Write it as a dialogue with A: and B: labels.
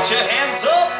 A: put your hands up.